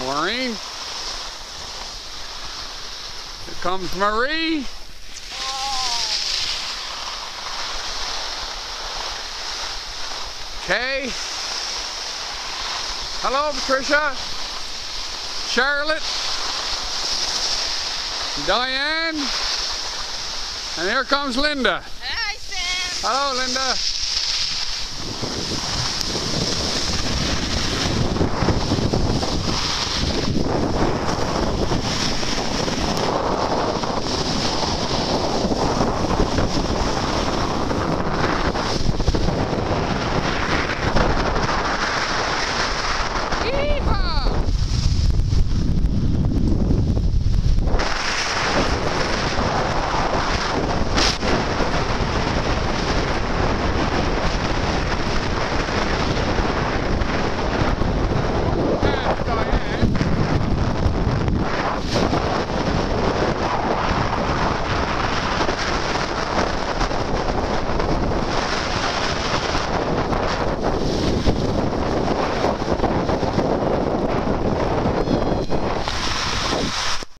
Maureen. Here comes Marie. Kay. Hello, Patricia. Charlotte. Diane. And here comes Linda. Hi, Sam. Hello, Linda.